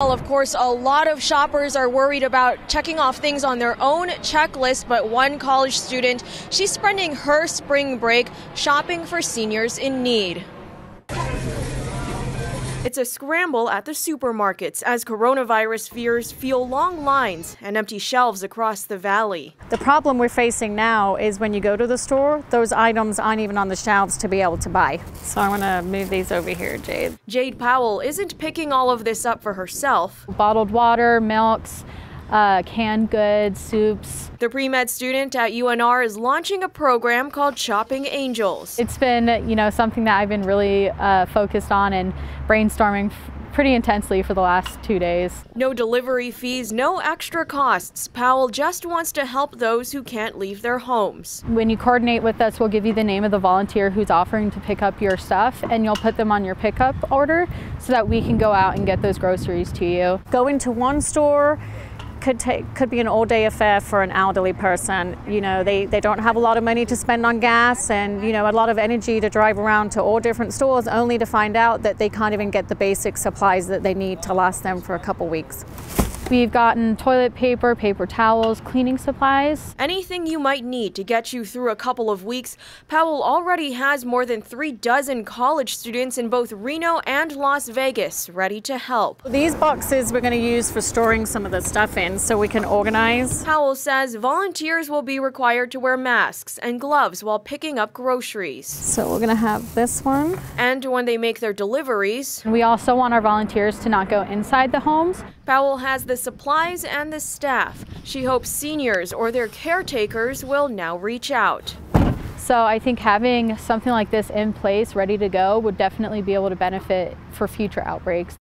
Well, of course, a lot of shoppers are worried about checking off things on their own checklist, but one college student, she's spending her spring break shopping for seniors in need. It's a scramble at the supermarkets as coronavirus fears fuel long lines and empty shelves across the valley. The problem we're facing now is when you go to the store, those items aren't even on the shelves to be able to buy. So I want to move these over here, Jade. Jade Powell isn't picking all of this up for herself. Bottled water, milks, uh, canned goods, soups. The pre med student at UNR is launching a program called Shopping Angels. It's been, you know, something that I've been really uh, focused on and brainstorming pretty intensely for the last two days. No delivery fees, no extra costs. Powell just wants to help those who can't leave their homes. When you coordinate with us, we'll give you the name of the volunteer who's offering to pick up your stuff and you'll put them on your pickup order so that we can go out and get those groceries to you. Go into one store could take could be an all day affair for an elderly person. You know, they, they don't have a lot of money to spend on gas and, you know, a lot of energy to drive around to all different stores only to find out that they can't even get the basic supplies that they need to last them for a couple weeks. We've gotten toilet paper, paper towels, cleaning supplies. Anything you might need to get you through a couple of weeks. Powell already has more than three dozen college students in both Reno and Las Vegas ready to help. These boxes we're going to use for storing some of the stuff in so we can organize. Powell says volunteers will be required to wear masks and gloves while picking up groceries. So we're going to have this one. And when they make their deliveries. We also want our volunteers to not go inside the homes. Powell has the supplies and the staff. She hopes seniors or their caretakers will now reach out. So I think having something like this in place, ready to go, would definitely be able to benefit for future outbreaks.